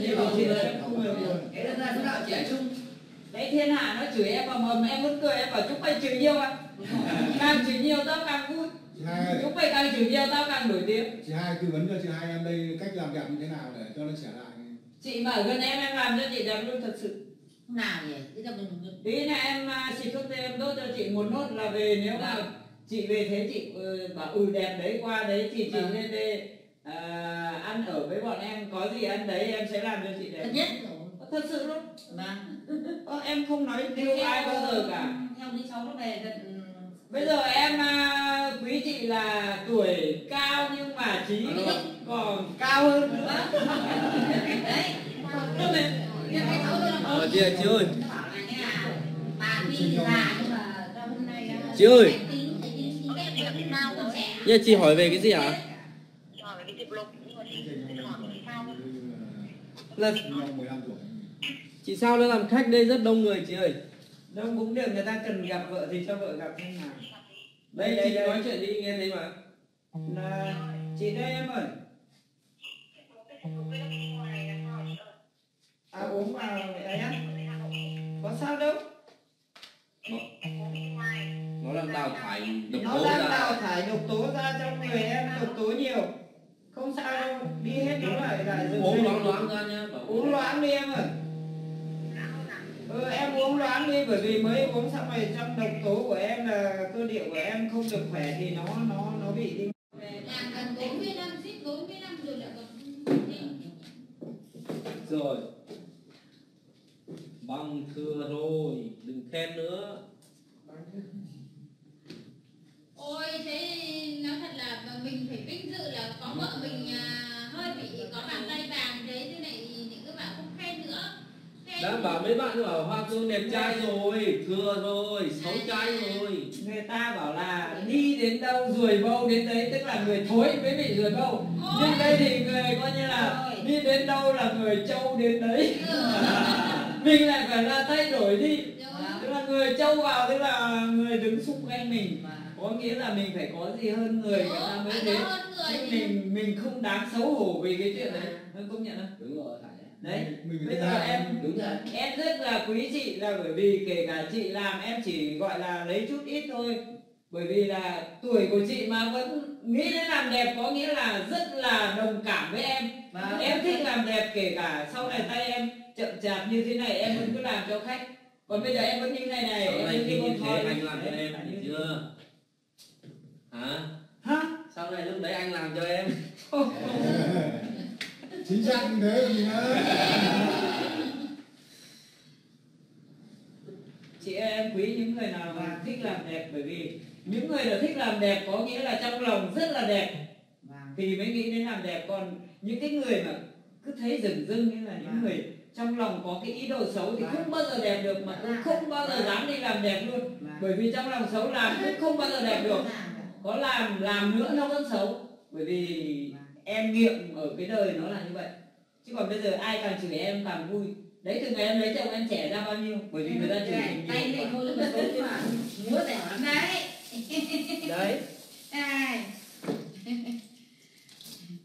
Nhiều chị là lúc nào trẻ trung đấy thiên hạ nó chửi em ầm ầm em muốn cười em bảo chúng mày chửi nhiều à càng chửi nhiều tao càng vui. Chị hai ơi, chúng mày càng chửi nhiều tao càng nổi tiếng. Chị hai tư vấn cho chị hai em đây cách làm đẹp như thế nào để cho nó trẻ lại. Chị mà ở gần em em làm cho chị đẹp luôn thật sự. Nào nhỉ thế là mình tí là em à, xịt thuốc tê em đốt cho chị một nốt là về. Nếu mà chị về thế chị ừ, bảo ừ đẹp đấy qua đấy chị chị Vâng. lên đây à, ăn ở với bọn em có gì ăn đấy em sẽ làm cho chị đẹp thật nhất. Rồi thật sự luôn mà. Ơ, em không nói yêu ai bao giờ cả. theo đi cháu nó về tận bây giờ em à, quý chị là tuổi cao nhưng mà trí còn cao hơn nữa. Đấy. Nhưng cái cháu tôi là Ờ, chị ơi, chị ơi. nay á, Chị ơi. Nha chị hỏi về cái gì hả? hỏi Là nhau 15 tuổi chị sao nó làm khách đây? Rất đông người chị ơi. đông cũng được người ta cần gặp vợ thì cho vợ gặp thế nào. Đây đây chị đây nói chuyện đi nghe thấy mà. là chị đây em ơi. À uống vào đấy á có sao đâu. Nó làm đào thải độc nó tố đang đào ra. thải độc tố ra trong người em độc tố nhiều không sao đâu đi hết nó lại lại dừng Uống loãng loãng ra nha. bảo uống loãng đi em ơi ừ, em uống loãng đi bởi vì mới uống xong rồi trong độc tố của em là cơ địa của em không được khỏe thì nó nó nó bị đi làm gần 40 năm ship 40 năm rồi lại còn Rồi. Bằng thừa rồi, đừng khen nữa. ôi thế nói thật là mà mình phải vinh dự là có vợ mình à, hơi bị có bàn tay vàng thế thế này những cái bạn không khen nữa. Khen Đã bảo mấy bạn bảo Hoa Cương đẹp trai rồi, thừa rồi, xấu trai rồi. người ta bảo là đi đến đâu ruồi bâu đến đấy tức là người thối mới bị ruồi bâu. Nhưng đây thì người coi như là đi đến đâu là người trâu đến đấy. Mình lại phải là thay đổi đi. Tức là người trâu vào tức là người đứng xung quanh mình mà có nghĩa là mình phải có gì hơn người người ta mới nhưng thì mình mình không đáng xấu hổ vì cái chuyện đấy em công nhận không? Đúng rồi phải đấy mình bây giờ em đúng rồi. em rất là quý chị là bởi vì kể cả chị làm em chỉ gọi là lấy chút ít thôi. Bởi vì là tuổi của chị mà vẫn nghĩ đến làm đẹp có nghĩa là rất là đồng cảm với em. Và em thích làm đẹp kể cả sau này tay em chậm chạp như thế này em vẫn cứ làm cho khách. Còn bây giờ em vẫn như này này Sau em này vẫn đi như con thế thoi anh làm cho em, chưa? Hả? hả Sau này lúc đấy anh làm cho em. chính xác như thế gì nữa chị em quý những người nào mà thích làm đẹp bởi vì những người nào thích làm đẹp có nghĩa là trong lòng rất là đẹp thì mới nghĩ đến làm đẹp còn những cái người mà cứ thấy rừng rưng như là những Vâng. người trong lòng có cái ý đồ xấu thì Vâng. không bao giờ đẹp được mà cũng không bao giờ Vâng. dám đi làm đẹp luôn bởi vì trong lòng xấu làm cũng không bao giờ đẹp được có làm làm nữa nó vẫn xấu. Bởi vì em nghiệm ở cái đời nó là như vậy. Chứ còn bây giờ ai càng chửi em càng vui. Đấy từ ngày em lấy chồng em trẻ ra bao nhiêu? Bởi vì người ta chửi mình tay nhiều này quá. thôi là mà tốt mà múa dẻo lắm đấy. Đấy. Ai?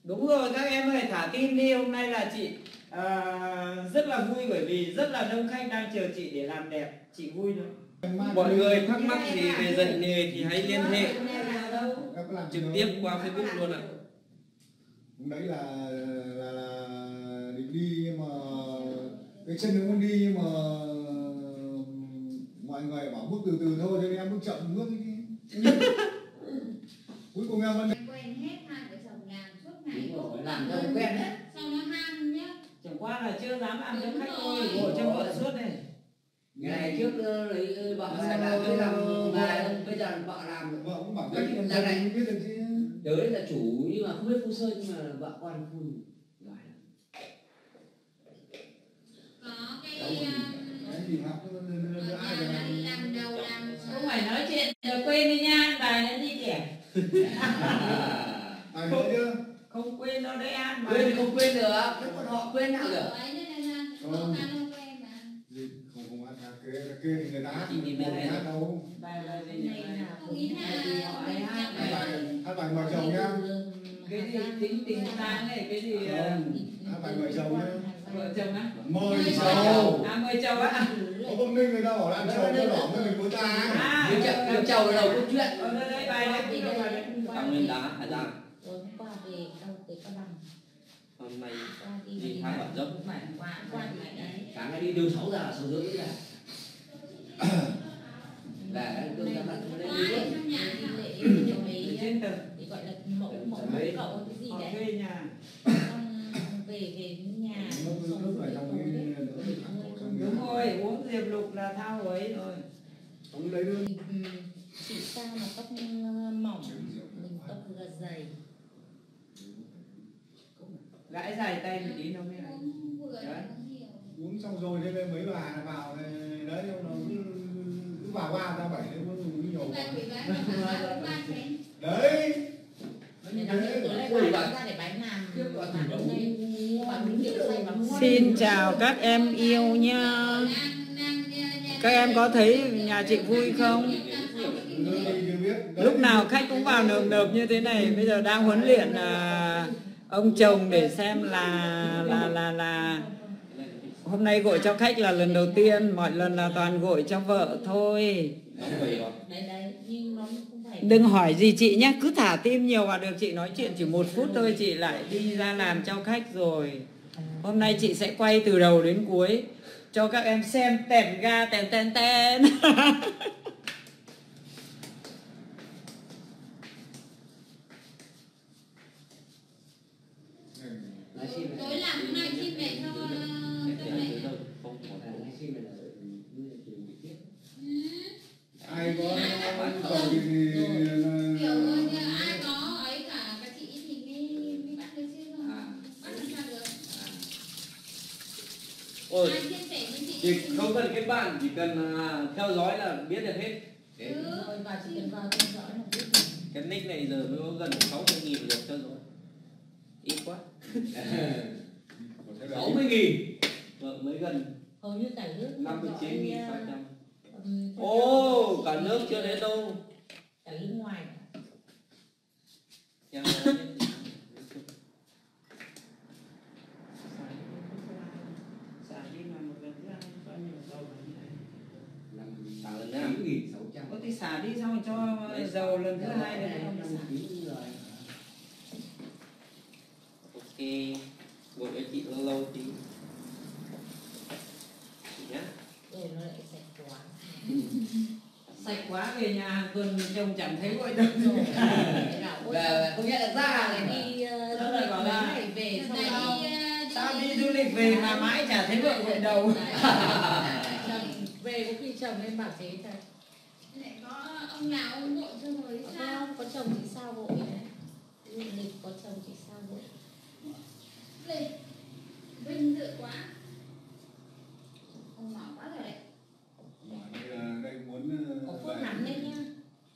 Đúng rồi các em ơi thả tim đi. Hôm nay là chị à, rất là vui bởi vì rất là đông khách đang chờ chị để làm đẹp. Chị vui thôi Mọi người thắc mắc gì về dạy nghề thì hãy liên hệ trực tiếp qua Facebook luôn ạ. Đấy là là là định đi nhưng mà cái chân nó muốn đi nhưng mà mọi người bảo bước từ từ thôi cho nên em bước chậm bước đi. Cuối cùng em vẫn quen hết hai vợ chồng làm suốt ngày làm cho quen đấy sau nó ham nhá. Chẳng qua là chưa dám làm cho khách thôi suốt này ngày trước lấy vợ sai bà mới làm mà bây giờ vợ làm vợ cũng bảo Cái này- không biết được chứ. Đấy là chủ nhưng mà không biết phun sơn nhưng mà vợ quan phun giỏi lắm. Có cái um, làm làm đầu làm không phải nói chuyện giờ quên đi nha bài nó đi trẻ chứ không quên đâu đấy an quên thì không quên được họ quên nào được ấy nên là khó khăn không quen mà gì kê kê thì người ta hát này. hát đâu bài bài này là là hát hát mời chồng nhá. Cái gì? Tính tình tang này cái gì ờ, không hát bài mời chồng nhá. Vợ chồng á? Mời chầu à mời chầu á? Bắc Ninh người ta bảo là ăn chầu cho đỏ với mình của ta. Điếm chợ điếm chầu là đầu câu chuyện ở đây đây bài đấy Tao lên đá Giang tối hôm qua về đâu tới Cao Bằng? Hôm nay đi Đi Thái Bảo Dốc. sáng nay đi đường 6 giờ sáu rưỡi là lên đi Ngoài luôn trong nhà đi lễ gọi là mẫu mẫu Đấy. cậu cái gì đấy? thuê nhà. Xong về về nhà đấy. đúng rồi uống diệp lục là thao ấy rồi. Không lấy luôn. Ừ, chị sao mà tóc ờ, mỏng? Mình tóc là dày. Gãi dài tay một tí nó mới ấy. Uống Đấy. xong rồi thế nên mấy bà vào này, đấy nó vào ba ra bảy đấy. Nó uống nhiều là đấy là. Xin chào các em yêu nha. Các em có thấy nhà chị vui không? Lúc nào khách cũng vào nườm nượp như thế này. Bây giờ đang huấn luyện à, ông chồng để xem là là là là Hôm nay gọi cho khách là lần đầu tiên Mọi lần là toàn gọi cho vợ thôi. Đừng hỏi gì chị nhé Cứ thả tim nhiều vào được Chị nói chuyện chỉ một phút thôi Chị lại đi ra làm cho khách rồi. Hôm nay chị sẽ quay từ đầu đến cuối Cho các em xem tèn ga tèn tèn tèn livestream này Tối làm hôm nay chim về cho ờ, cho Tiền mẹ. từ đâu Không có À, livestream này là như là kiểu bị thiết Ừ. ai có cầu thì thì Kiểu như ai có ấy cả cả chị thì mới mới bắt được chứ không À. bắt làm sao được. Ôi Ai chia sẻ với chị Chị kết bạn Chỉ cần à, theo dõi là biết được hết. Thế rồi và chỉ cần vào theo dõi là biết Cái nick này giờ mới có gần 60 nghìn lượt theo dõi. Ít quá. Sáu mươi nghìn. Vợ mới gần hầu như cả nước 59 nghìn theo dõi, 200 ừm, theo Ồ, dõi cả nước chưa đến đâu. Cả nước ngoài. Em nói nhất. xả đi mà một lần thứ hai bao nhiêu dầu là như này. năm Tháng lần chín nào nghìn sáu trăm có thì xả đi xong rồi cho dầu lần thứ hai này không Ok Gọi cho chị lâu lâu tí. Chị nhá. Nó lại sạch quá. Sạch quá về nhà hàng tuần chồng chẳng thấy gọi đâu rồi về không nhận được ra lại này đi ờ, Đó du lịch là- về này rồi đi, ờ, sao đi du lịch về mà mãi chả thấy vợ gọi đầu. Về có khi chồng lên bảo thế thật lại có ông nào ông nội cho rồi sao? không có chồng chị sao vội đấy lịch có chồng chị sao vội vinh dự quá. Ông bảo quá rồi đấy. Đây là đây muốn ờ, có phước hẳn lên nhá.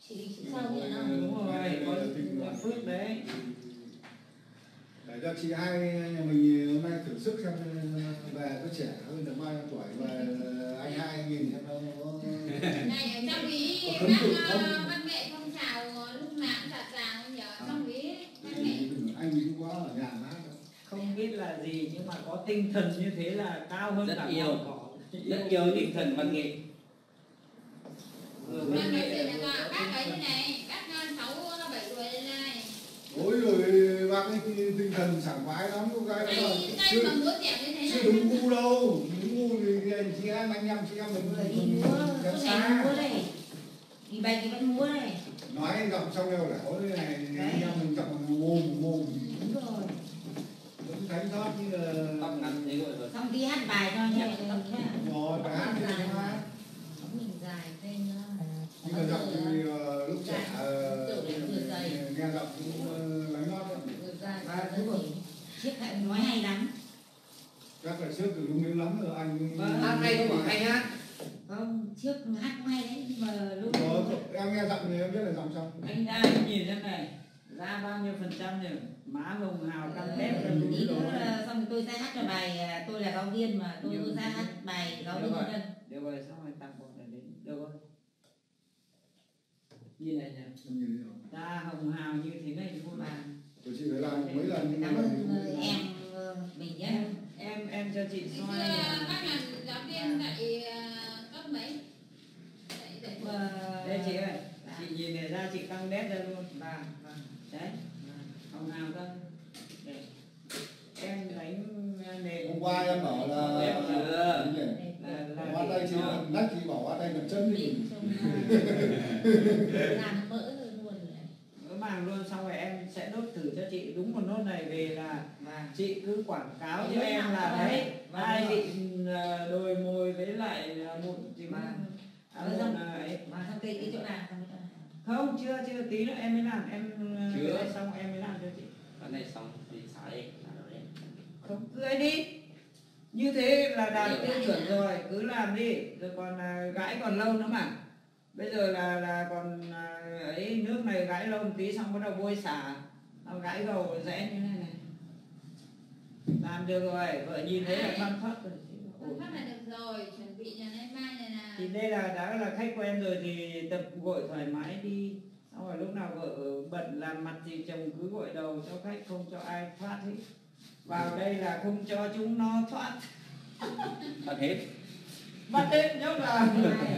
Chị chị sao vậy nào đúng rồi có có phước đấy. Để cho chị hai nhà mình hôm nay thử sức xem về có trẻ hơn được bao nhiêu tuổi và anh hai nhìn xem đâu có này ở trong ý Có cấm bác cự ờ, không? văn nghệ phong trào lúc nào cũng sẵn sàng nhờ trong ý văn nghệ anh ấy cũng có ở nhà mát đâu. không biết là gì nhưng mà có tinh thần như thế là cao hơn Rất cả yêu. cỏ. Rất yêu tinh thần văn nghệ. Bác văn nghệ là bác ấy này bác ờ, sáu bảy tuổi lên này. Ôi rồi bác ấy tinh thần sảng khoái lắm cô gái anh chưa chưa này đúng gu đâu. Đúng gu thì chị em anh em chị em mình đi suốt xa ngày mua đây đi bay thì vẫn mua đây nói giọng xong đâu là có thế này anh em mình giọng mồm mồm thấy thoát như là Tóc ngắn thế gọi rồi. Xong đi hát bài cho tóc nhá. rồi phải hát thế tóc mình dài lên nữa nhưng mà giọng thì ờ, lúc trẻ ờ, nghe giọng cũng ờ, lánh nót đấy. chiếc hạnh nói hay lắm. Chắc là trước từ lúc đến lắm rồi anh hát hay không bảo hay hát không trước hát hay đấy nhưng mà lúc em nghe giọng thì em biết là giọng xong anh ra nhìn thế này ra bao nhiêu phần trăm nhỉ má hồng hào căng Ờ, là tí đúng nữa rồi là xong rồi tôi sẽ hát cho bài à, tôi là giáo viên mà tôi sẽ hát bài giáo viên nhân dân. Được rồi xong rồi tặng bọn này đến được rồi. Nhìn này nhỉ da hồng hào như thế này vô bàn tôi chỉ phải làm mấy lần nhưng mà cảm ơn ờ, em ờ, mình nhé. Em em cho chị soi là- bác là giáo viên dạy à, cấp mấy? Đây chị ơi chị nhìn này ra chị căng đét ra luôn. Vâng vâng đấy phòng nào Để. em đánh nền hôm qua em bảo là em là Hóa tay chị nách chị bảo hóa tay cầm chân đi làm mỡ luôn mỡ màng luôn xong rồi em sẽ đốt thử cho chị đúng một nốt này về là chị cứ quảng cáo cho em là thấy vậy. Vâng, vâng. bị ờ, đồi mồi với lại mụn thì Vâng. à, Vâng, mụn vâng. là ấy mà xong cái chỗ nào không chưa chưa tí nữa em mới làm. Em ờ, Chưa. cái này xong em mới làm cho chị. Cái này xong thì xả đi xả không cứ ấy đi. Như thế là đạt tiêu chuẩn rồi cứ làm đi. Rồi còn à, gãi còn lâu nữa mà. Bây giờ là là còn à, ấy nước này gãi lâu một tí xong bắt đầu bôi xả. Gãi gầu rẽ như thế này. Làm được rồi vợ nhìn thấy là thoăn thoát rồi. Con phát là được rồi, chuẩn bị là nay mai này là thì đây là đã là khách quen rồi thì tập gội thoải mái đi. Xong rồi lúc nào vợ bận làm mặt thì chồng cứ gội đầu cho khách không cho ai thoát hết. Vào đây là không cho chúng nó thoát. Bắt hết. Bắt hết nhốt là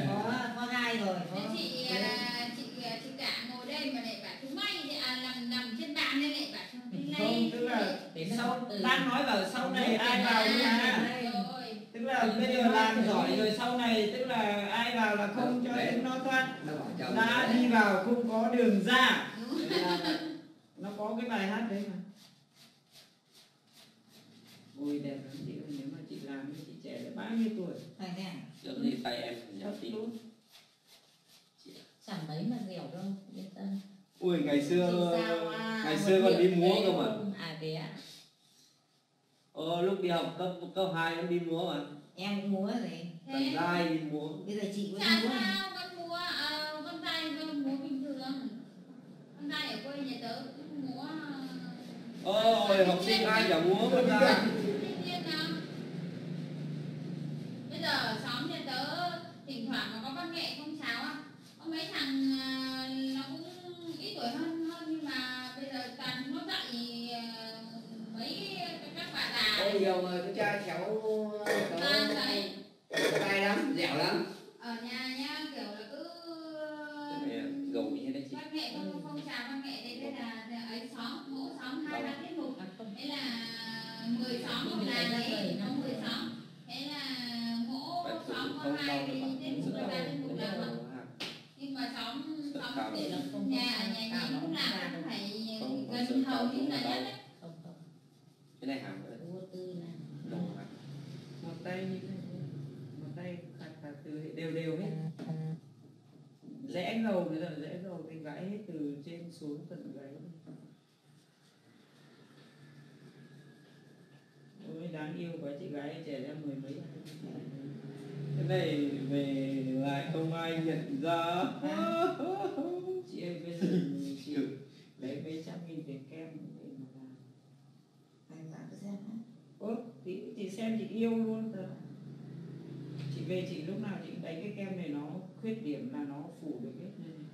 có có hai rồi Thế có chị à, chị à, chị cả ngồi đây mà lại bảo chúng mày thì à, nằm nằm trên bàn nên lại bảo chúng cái không này tức là Đến nó sau từ- đang nói vào sau này ai vào nhưng mà rồi tức là bây giờ làm giỏi rồi sau này tức là ai vào là không cho chúng nó thoát nó bảo chồng đã đi vào không có đường ra. Nó có cái bài hát đấy mà. Ôi đẹp lắm chị ơi nếu mà chị làm thì chị trẻ là bao nhiêu tuổi? Phải thế à? trước gì tay em nhỏ tí. Luôn chẳng mấy mà dẻo đâu yên tâm. Ui ngày xưa à, ngày xưa còn đi múa cơ mà. à thế à ờ lúc đi học cấp cấp hai em đi múa mà. Em cũng múa rồi. Thế lai đi múa. Bây giờ chị vẫn Chả múa à, trai con múa bình thường. Con trai ở quê nhà tớ cũng múa ôi học sinh ai chả múa nhiên nào bây giờ xóm nhà tớ thỉnh thoảng mà có văn nghệ không cháo á có mấy thằng à, nó cũng ít tuổi hơn hơn nhưng mà bây giờ toàn nó dạy à, mấy các bà già. Ôi nhiều mà con trai cháu toàn dạy cay lắm dẻo lắm ở nhà nhá kiểu là cứ gầu như thế đấy chị văn nghệ không không chào văn nghệ đấy đây là là ấy xóm mỗi xóm hai ba tiết mục à, không thế là 10 xóm một là đấy, có 10 xóm thế là mỗi xóm có hai đi tiết mục ba đến mười là nhưng mà xóm xóm để là nhà ở nhà nhà cũng làm, cũng phải gần hầu như là nhất đấy cái này hàm nữa vô tư này một tay như thế một tay khạc khạc từ đều đều hết rẽ gầu bây giờ rẽ gầu thì gãy hết từ trên xuống tận gãy ôi đáng yêu quá chị gái trẻ ra mười mấy. Cái này về lại không ai nhận ra. Chị ơi bây giờ chị lấy mấy trăm nghìn tiền kem để mà làm. Phải bảo cái xem hả? ố tí chị xem chị yêu luôn. Rồi chị về chị lúc nào chị đánh cái kem này nó khuyết điểm là nó phủ được hết. Nên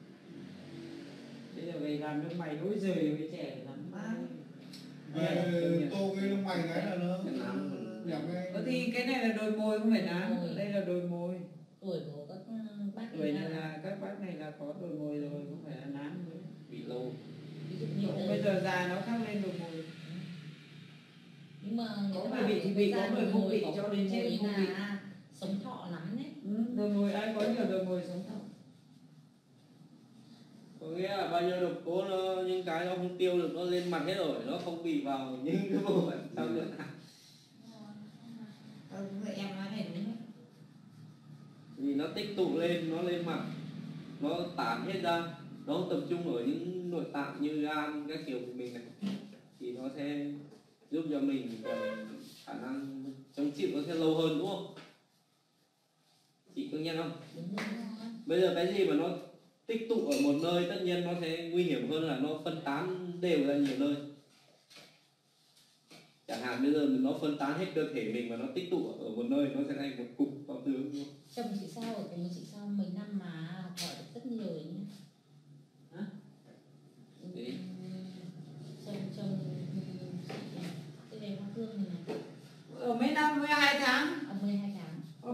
bây giờ về làm lông mày đối rời với trẻ lắm. Vâng. Về tô cái lông mày cái là nó nhập ngay Ờ thì cái này là đồi mồi không phải nám Mồi. đây là đồi mồi. Tuổi của các ừ, bác tuổi này là các bác này là có đồi mồi rồi không phải là nám nữa bị lâu. Bây giờ già nó khác lên đồi mồi. Nhưng mà Có người bị thì bị, có người không bị, có cho đến trên không bị. là sống thọ lắm đấy. Ừ, đồi mồi ai có nhiều đồi mồi sống thọ có nghĩa là bao nhiêu độc tố nó những cái nó không tiêu được nó lên mặt hết rồi nó không bị vào những cái bộ phận sau nữa. Ừ, em nói đấy vì nó tích tụ lên nó lên mặt nó tản hết ra nó không tập trung ở những nội tạng như gan các kiểu của mình này. Thì nó sẽ giúp cho mình còn khả năng chống chịu nó sẽ lâu hơn đúng không? Chị có nghe không? Bây giờ cái gì mà nó tích tụ ở một nơi tất nhiên nó sẽ nguy hiểm hơn là nó phân tán đều ra nhiều nơi chẳng hạn bây giờ nó phân tán hết cơ thể mình và nó tích tụ ở một nơi nó sẽ thành một cục to tướng không? chồng chị sao ở cùng chị sao mấy năm mà học hỏi được rất nhiều ấy nhá Hả? Ừ, Đấy. chồng chồng ừ, chị này hoa hương này ở mấy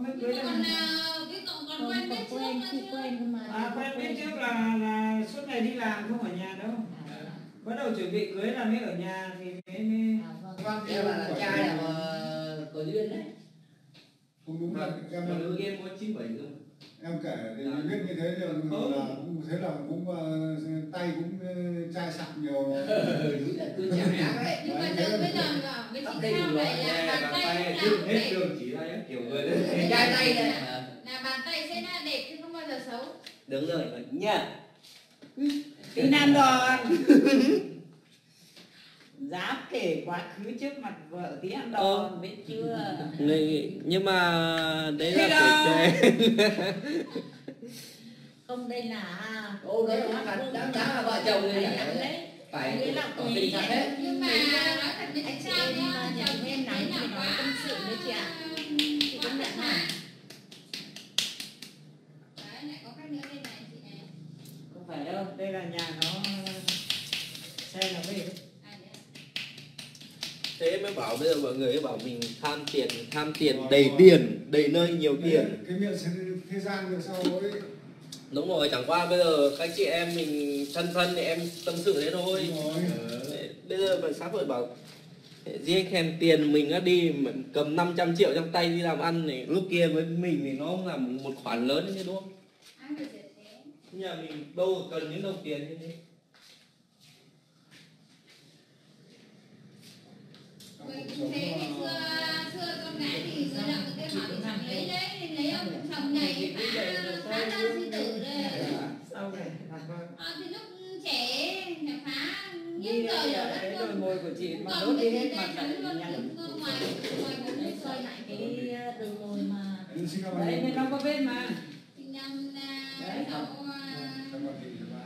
mới cưới nhưng được mà còn ờ, cái cậu còn không quen biết còn trước quen khi chứ quen cơ mà à quen biết trước là là suốt ngày đi làm không ở nhà đâu. Bắt đầu chuẩn bị cưới là mới ở nhà thì mới, mới... à, vâng. Vâng, em là là trai là mà có duyên đấy. Không đúng là em Mà đứa game có chín bảy nữa em kể thì biết như thế là, là cũng thế là cũng ờ, tay cũng ờ, chai sặc nhiều. Rồi. đúng là cứ chả đấy nhưng mà từ bây giờ với chị sao vậy là bàn tay hết đường chỉ ra kiểu người đấy. trai tay đấy là bàn tay sẽ là đẹp chứ không bao giờ xấu đúng rồi nha đi nam đòn dám kể quá khứ trước mặt vợ tí ăn đòn biết chưa? Người, nhưng mà đấy là Thế đâu? trẻ. Không đây là ô đấy là đáng đáng là vợ chồng người này đấy. Phải Nghĩa là có tình thật hết nhưng mà nói thật với chị sao Em, nhá? chồng em nắng thì là nói quá. tâm sự với chị ạ. chị cũng nhận hả? đấy lại có cái nữa đây này chị này không phải đâu đây là nhà nó xe nó về đấy. à, đấy. thế mới bảo bây giờ mọi người bảo mình tham tiền tham tiền đầy tiền đầy nơi nhiều tiền cái miệng thế- gian được sau ấy đúng rồi chẳng qua bây giờ các chị em mình thân thân thì em tâm sự thế thôi rồi. Đấy, bây giờ mà xã hội bảo riêng kèm tiền mình á đi cầm 500 triệu trong tay đi làm ăn thì lúc kia với mình thì nó cũng là một khoản lớn như đúng không ai mà dễ thế nhà mình đâu cần những đồng tiền như thế. Thế xưa mà xưa con gái thì người ta người ta hỏi thì chồng lấy đấy lấy ông chồng này phá phá ra sư tử đây. Sau này làm à, thì lúc trẻ nhà phá đấy trời ở cái đất luôn. môi của chị mà còn đốt cái đi hết mặt lại luôn nhăn đứng ngoài ngoài bốn mươi coi trời lại cái ờ, đường mồi mà Em sinh năm bao đấy nhiêu? nên nó có vết mà sinh năm Đấy. sáu Trong bao nhiêu ba?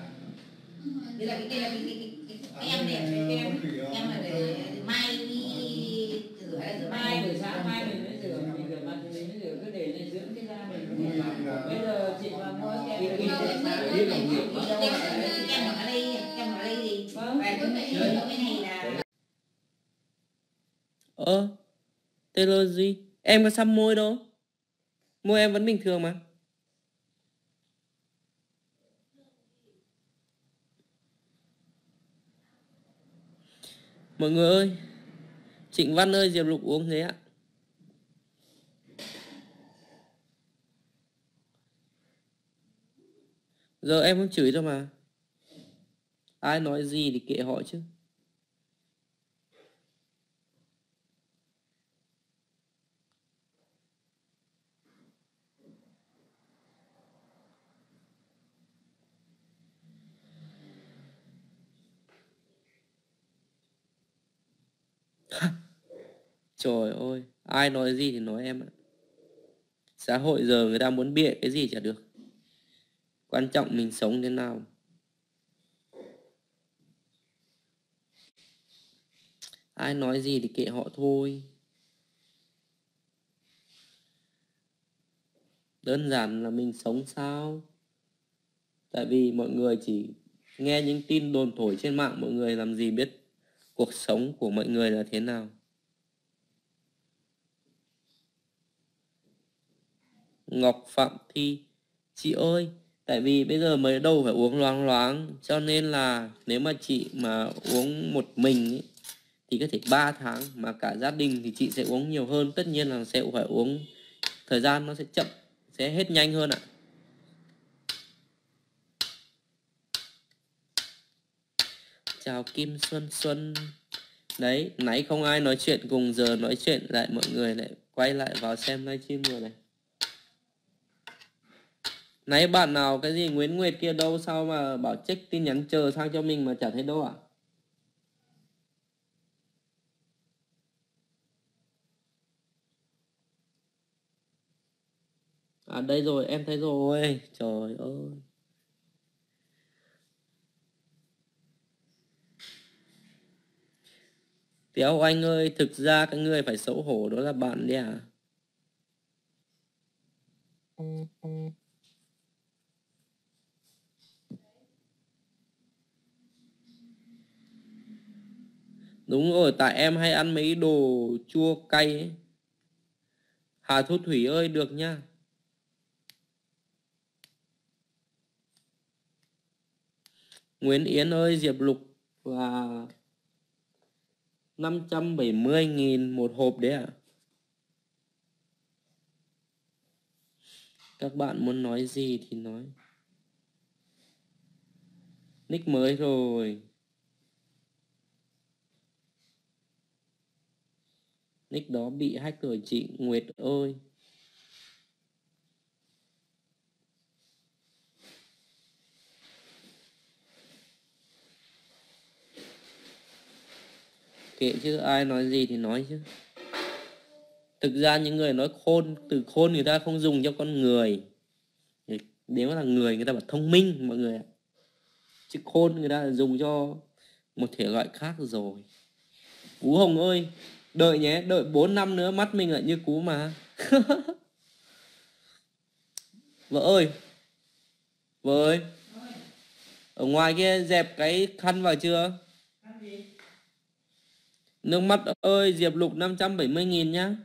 đây là cái đây là cái cái cái cái em đẹp cái em ờ, em là để mai đi rửa hay là rửa mai buổi sáng mai mình mới rửa mình rửa mặt thì mình mới rửa cứ để để dưỡng cái da mình bây giờ chị mà mua kem đâu mà kem ở đây kem ở đây thì vâng và này cái này là Ơ, Taylor gì? Em có xăm môi đâu. Môi em vẫn bình thường mà. Mọi người ơi, Trịnh Văn ơi, Diệp Lục uống thế ạ. Giờ em không chửi đâu mà. Ai nói gì thì kệ họ chứ. Trời ơi, ai nói gì thì nói em ạ. Xã hội giờ người ta muốn bịa cái gì chả được. Quan trọng mình sống thế nào. Ai nói gì thì kệ họ thôi. Đơn giản là mình sống sao. Tại vì mọi người chỉ nghe những tin đồn thổi trên mạng mọi người làm gì biết cuộc sống của mọi người là thế nào. Ngọc Phạm Thi. Chị ơi Tại vì bây giờ mới đâu phải uống loáng loáng Cho nên là nếu mà chị mà uống một mình ý, Thì có thể 3 tháng Mà cả gia đình thì chị sẽ uống nhiều hơn. Tất nhiên là sẽ phải uống Thời gian nó sẽ chậm Sẽ hết nhanh hơn ạ. Chào Kim Xuân Xuân. Đấy, nãy không ai nói chuyện cùng giờ nói chuyện lại mọi người lại quay lại vào xem livestream rồi này. Nãy bạn nào cái gì Nguyễn Nguyệt kia đâu sao mà bảo check tin nhắn chờ sang cho mình mà chả thấy đâu à? À đây rồi, em thấy rồi. Trời ơi. Tiếu anh ơi, thực ra cái người phải xấu hổ đó là bạn đấy à? Ừ, ừ. Đúng rồi, tại em hay ăn mấy đồ chua cay ấy. Hà Thu Thủy ơi được nha. Nguyễn Yến ơi Diệp Lục và 570.000 một hộp đấy ạ. Các bạn muốn nói gì thì nói. Nick mới rồi. Nick đó bị hack rồi chị Nguyệt ơi. Kệ chứ, ai nói gì thì nói chứ. Thực ra những người nói khôn, Từ khôn người ta không dùng cho con người. Nếu là người người ta bảo thông minh, mọi người ạ. Chứ khôn người ta dùng cho một thể loại khác rồi. Vũ Hồng ơi Đợi nhé, đợi 4 năm nữa mắt mình lại như cú mà. Vợ ơi Vợ ơi Ở ngoài kia dẹp cái khăn vào chưa? Nước mắt ơi Diệp Lục 570 nghìn nhá.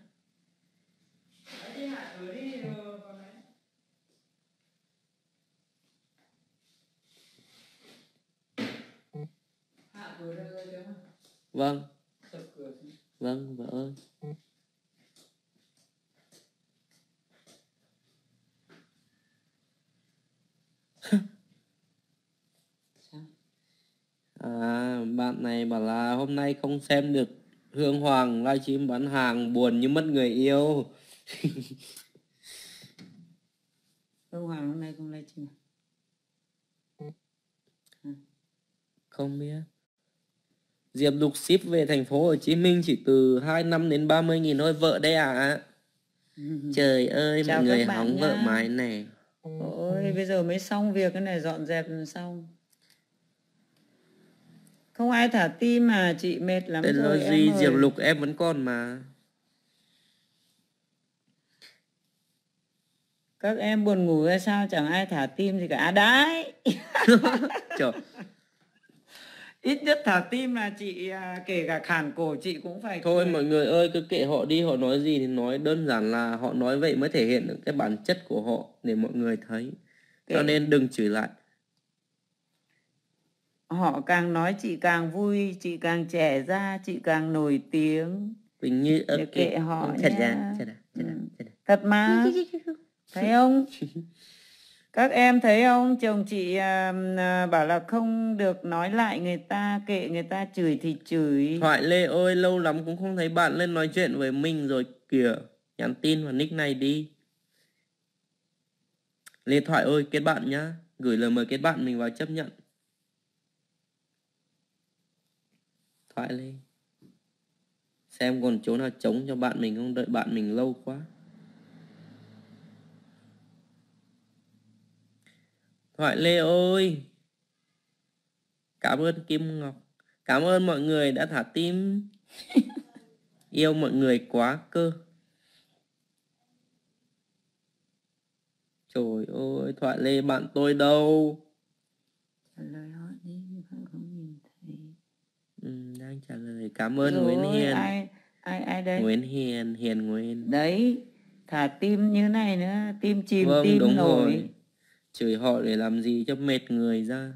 Vâng. Vâng vợ ơi À, bạn này bảo là hôm nay không xem được Hương Hoàng livestream bán hàng buồn như mất người yêu. Hương Hoàng hôm nay không livestream à? Không biết. Diệp Lục ship về thành phố Hồ Chí Minh chỉ từ 2 năm đến 30 nghìn thôi vợ đây à. Trời ơi Chào mọi người hóng nha. vợ mái này. Ôi bây giờ mới xong việc cái này dọn dẹp xong Không ai thả tim mà chị mệt lắm Tên rồi nó em Duy ơi. Diệp Lục em vẫn còn mà. Các em buồn ngủ hay sao chẳng ai thả tim gì cả À đấy Trời. Ít nhất thả tim là chị à, kể cả khản cổ chị cũng phải Thôi cười. mọi người ơi cứ kệ họ đi họ nói gì thì nói đơn giản là họ nói vậy mới thể hiện được cái bản chất của họ để mọi người thấy. Cho Kệ. nên đừng chửi lại. Họ càng nói chị càng vui Chị càng trẻ ra Chị càng nổi tiếng Quỳnh Như Để ok. kệ họ Thật nha. ra, thật ra, thật ra, thật ra. Thật mà Thấy không Các em thấy không Chồng chị à, à, bảo là không được nói lại người ta Kệ người ta chửi thì chửi Thoại Lê ơi lâu lắm cũng không thấy bạn lên nói chuyện với mình rồi kìa. Nhắn tin vào nick này đi. Lê Thoại ơi kết bạn nhá. Gửi lời mời kết bạn mình vào chấp nhận. Thoại Lê. Xem còn chỗ nào trống cho bạn mình không đợi bạn mình lâu quá. Thoại Lê ơi. Cảm ơn Kim Ngọc. Cảm ơn mọi người đã thả tim. Yêu mọi người quá cơ. Trời ơi, Thoại Lê bạn tôi đâu? Trả lời họ đi không, không nhìn thấy Ừ, đang trả lời. Cảm ơn Nguyễn Rồi, Hiền. ai ai ai đây Nguyễn Hiền, Hiền Nguyễn. đấy thả tim như này nữa tim chìm Vâng, tim đúng nổi rồi. Chửi họ để làm gì cho mệt người ra.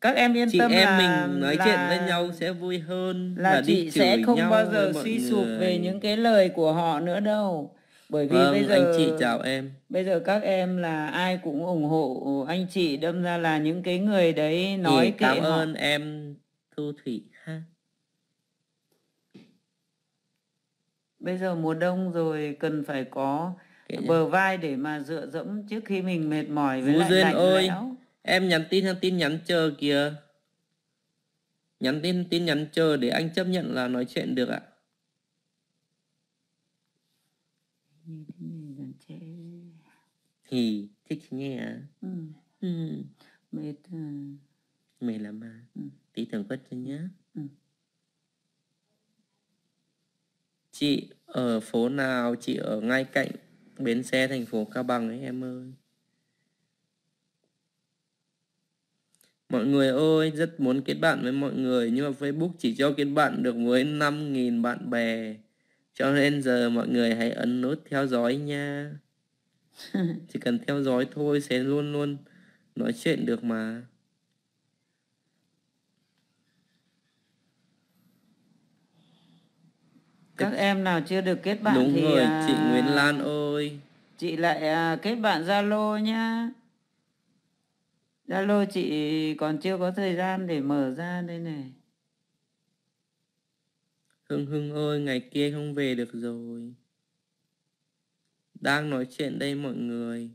các em yên Chị tâm em là mình nói là, chuyện với nhau sẽ vui hơn là đi chị sẽ không bao giờ suy sụp về những cái lời của họ nữa đâu bởi vì Vâng, bây giờ anh chị chào em. bây giờ các em là ai cũng ủng hộ anh chị đâm ra là những cái người đấy nói kệ cảm họ ơn em Thu Thủy ha. bây giờ mùa đông rồi cần phải có Bờ vai để mà dựa dẫm trước khi mình mệt mỏi với Vũ lại Duyên lạnh ơi. lẽo Em nhắn tin hay tin nhắn chờ kìa. Nhắn tin tin nhắn chờ để anh chấp nhận là nói chuyện được ạ. Thì thích nghe à? ừ. Ừ. mệt à. Mày làm mà. Ừ. Tí thưởng quất cho nhá. Ừ. Chị ở phố nào? Chị ở ngay cạnh bến xe thành phố Cao Bằng ấy em ơi. Mọi người ơi, rất muốn kết bạn với mọi người nhưng mà Facebook chỉ cho kết bạn được với 5.000 bạn bè. cho nên giờ mọi người hãy ấn nút theo dõi nha chỉ cần theo dõi thôi sẽ luôn luôn nói chuyện được mà các em nào chưa được kết bạn đúng thì rồi à, chị Nguyễn Lan ơi. chị lại à, kết bạn Zalo nhá. Zalo chị còn chưa có thời gian để mở ra đây này. Hưng Hưng ơi ngày kia không về được rồi. Đang nói chuyện đây mọi người.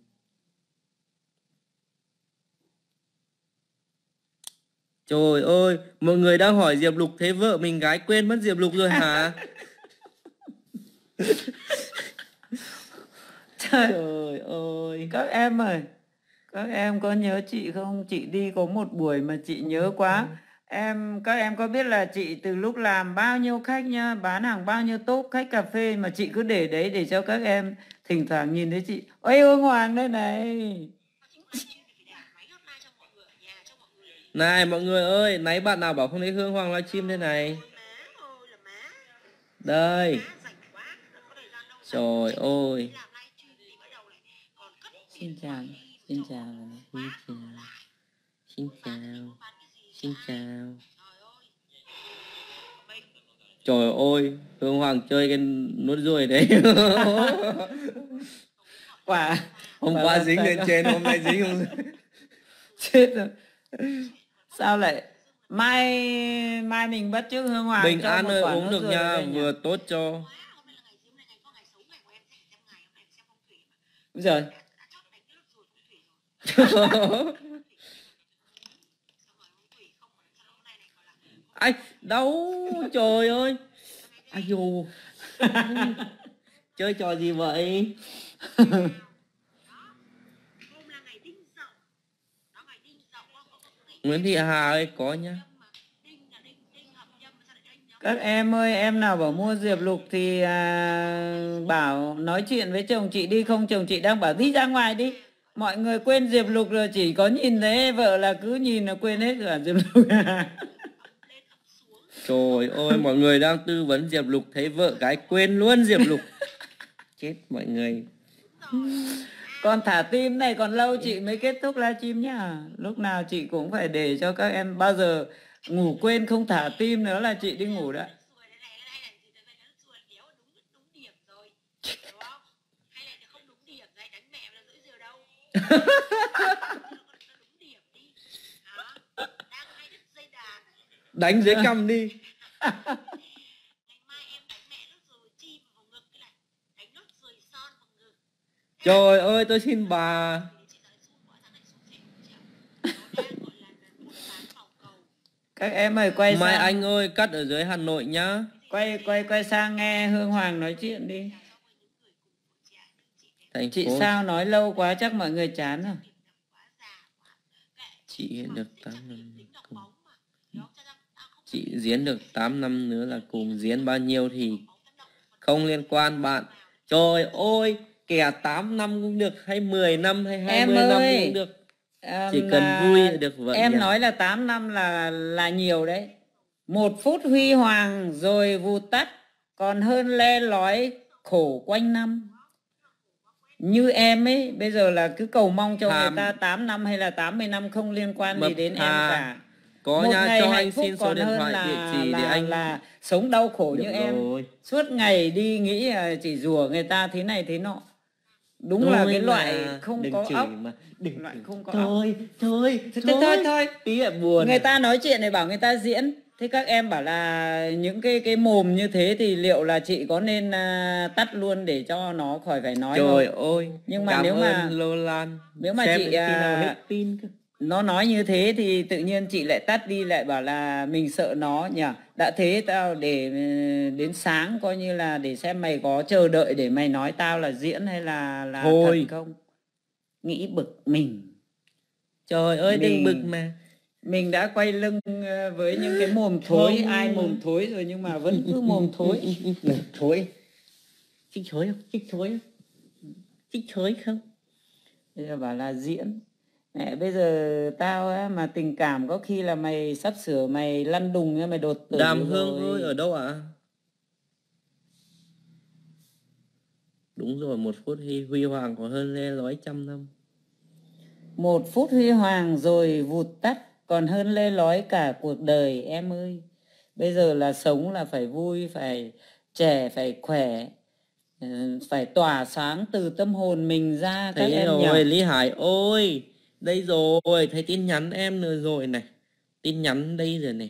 Trời ơi, mọi người đang hỏi Diệp Lục thế vợ mình gái quên mất Diệp Lục rồi hả? Trời, Trời ơi. các em ơi các em có nhớ chị không chị đi có một buổi mà chị nhớ quá em các em có biết là chị từ lúc làm bao nhiêu khách nhá bán hàng bao nhiêu tốt khách cà phê mà chị cứ để đấy để cho các em thỉnh thoảng nhìn thấy chị ôi Hương Hoàng đây này Này mọi người ơi, nãy bạn nào bảo không thấy Hương Hoàng livestream thế này? Đây. Trời ơi. xin chào xin chào Xin chào. Xin chào. Xin chào. Trời ơi, Hương Hoàng chơi cái nốt ruồi đấy. quả hôm qua dính lên trên, hôm nay dính không? chết rồi sao lại mai mai mình bắt chước hương hoàng Bình an ơi uống được nha, vừa tốt cho. Úi giời Ai, đâu, trời ơi. Ai dù. Chơi trò gì vậy? Nguyễn Thị Hà ơi, có nhá. Các em ơi em nào bảo mua diệp lục thì à, bảo nói chuyện với chồng chị đi không chồng chị đang bảo đi ra ngoài đi mọi người quên diệp lục rồi chỉ có nhìn thấy vợ là cứ nhìn là quên hết cả diệp lục Trời ơi, mọi người đang tư vấn Diệp Lục thấy vợ cái quên luôn Diệp Lục. Chết mọi người. còn thả tim này còn lâu chị mới kết thúc livestream nhá lúc nào chị cũng phải để cho các em bao giờ ngủ quên không thả tim nữa là chị đi ngủ đó Đánh dưới cằm đi. Trời ơi, tôi xin bà. Các em ơi quay Mai sang Anh ơi, cắt ở dưới Hà Nội nhá. quay quay quay sang nghe hương hoàng nói chuyện đi Thành chị phố sao nói lâu quá chắc mọi người chán rồi chị hiện được 8 năm cùng. Chị diễn được 8 năm nữa là cùng diễn bao nhiêu thì không liên quan bạn. Trời ơi, kẻ 8 năm cũng được hay 10 năm hay 20 Em năm ơi, cũng được. Em Chỉ cần là- vui được vậy em nhỉ? nói là 8 năm là là nhiều đấy một phút huy hoàng rồi vụt tắt còn hơn le lói khổ quanh năm như em ấy bây giờ là cứ cầu mong cho Thàm. người ta 8 năm hay là 80 năm không liên quan gì Mập đến em thà. cả Có một nha, ngày cho hạnh anh phúc xin số còn điện hơn thoại là, địa chỉ là, để anh là sống đau khổ Được như em rồi. suốt ngày đi nghĩ là chỉ rủa người ta thế này thế nọ đúng Thôi là cái loại không đừng có óc mà. Đừng loại không có óc thôi, thôi, Thôi, thôi, thôi, thôi. Tí lại buồn. người ta nói chuyện này bảo người ta diễn thế các em bảo là những cái cái mồm như thế thì liệu là chị có nên à, tắt luôn để cho nó khỏi phải nói Trời không ơi. Nhưng mà nếu mà- Lô Lan. nếu mà Xem chị, đến khi nó nói như thế thì tự nhiên chị lại tắt đi lại bảo là mình sợ nó nhỉ đã thế tao để ừ, đến sáng coi như là để xem mày có chờ đợi để mày nói tao là diễn hay là là Thôi. thật không nghĩ bực mình Trời ơi, đừng Mình- bực mà. mình đã quay lưng ờ, với những cái mồm thối Không. ai mồm thối rồi nhưng mà vẫn cứ mồm thối thối. Chích thối không? Chích thối không? Chích thối không? bây giờ bảo là diễn Mẹ, bây giờ tao á, mà tình cảm có khi là mày sắp sửa mày lăn đùng mày đột tử Đàm Hương rồi. ơi, ở đâu ạ? đúng rồi một phút huy, huy hoàng có hơn lê lói trăm năm một phút huy hoàng rồi vụt tắt còn hơn lê lói cả cuộc đời em ơi bây giờ là sống là phải vui phải trẻ phải khỏe ừ, phải tỏa sáng từ tâm hồn mình ra các thấy em rồi nhỉ lý hải ôi đây rồi thấy tin nhắn em nữa rồi này. Tin nhắn đây rồi này.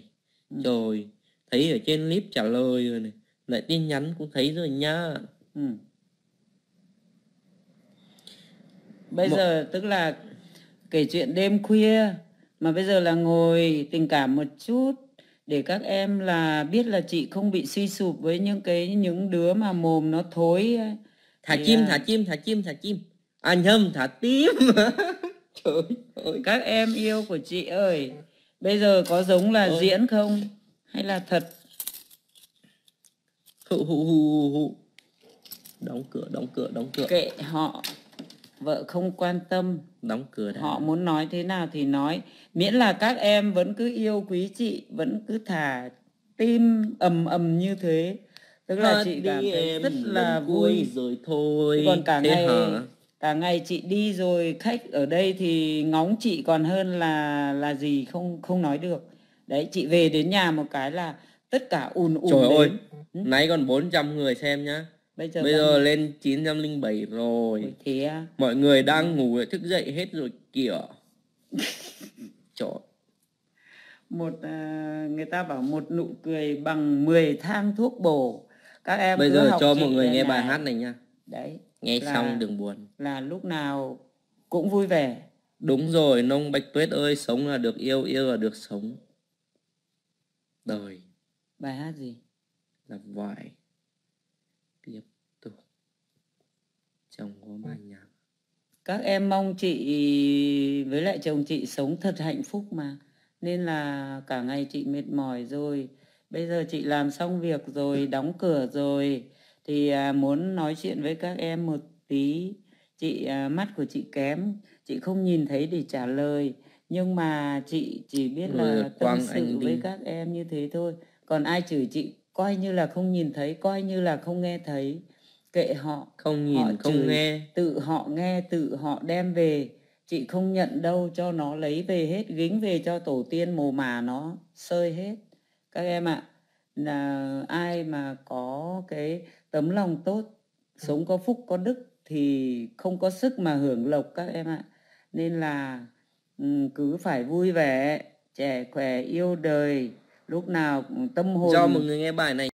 Ừ. rồi thấy ở trên clip trả lời rồi này. Lại tin nhắn cũng thấy rồi nha. Ừ. bây Một- giờ tức là kể chuyện đêm khuya mà bây giờ là ngồi tình cảm một chút để các em là biết là chị không bị suy sụp với những cái những đứa mà mồm nó thối thả Thì, chim à, thả chim thả chim thả chim. À nhầm thả tím trời ơi. Các em yêu của chị ơi bây giờ có giống là Ôi. diễn không? Hay là thật? Hụ hụ hụ hụ đóng cửa đóng cửa đóng cửa. Kệ họ vợ không quan tâm. Đóng cửa đã. Họ muốn nói thế nào thì nói. Miễn là các em vẫn cứ yêu quý chị vẫn cứ thả tim ầm ầm như thế. Tức là Hết chị cảm thấy rất là vui. rồi thôi. Còn cả Thế ngày hả? Cả ngày chị đi rồi khách ở đây thì ngóng chị còn hơn là là gì không không nói được đấy chị về đến nhà một cái là tất cả ùn ùn Trời đến ơi, Ừ. nãy còn 400 người xem nhá. bây giờ, Bây giờ nhiêu? lên 907 rồi. Ôi, thế à? Mọi người đang ngủ thức dậy hết rồi kìa. Trời, một à, người ta bảo một nụ cười bằng 10 thang thuốc bổ các em bây giờ học cho mọi người nghe này. bài hát này nha. đấy Nghe Là- xong đừng buồn. là lúc nào cũng vui vẻ Đúng rồi, nông bạch tuyết ơi, sống là được yêu, yêu là được sống. Đời bài hát gì là vải. Tiếp tục. Chồng có bài nhạc. các em mong chị với lại chồng chị sống thật hạnh phúc mà nên là cả ngày chị mệt mỏi rồi bây giờ chị làm xong việc rồi đóng cửa rồi thì à, muốn nói chuyện với các em một tí chị à, mắt của chị kém chị không nhìn thấy để trả lời. Nhưng mà chị chỉ biết là là tâm sự với các em như thế thôi. Còn ai chửi chị coi như là không nhìn thấy coi như là không nghe thấy. Kệ họ Không nhìn, Họ không chửi. nghe. tự họ nghe tự họ đem về. Chị không nhận đâu cho nó lấy về hết gính về cho tổ tiên mồ mà nó sơi hết. Các em ạ là ai mà có cái tấm lòng tốt sống có phúc có đức thì không có sức mà hưởng lộc các em ạ. Nên là ừ, cứ phải vui vẻ trẻ khỏe yêu đời lúc nào tâm hồn Cho mọi người nghe bài này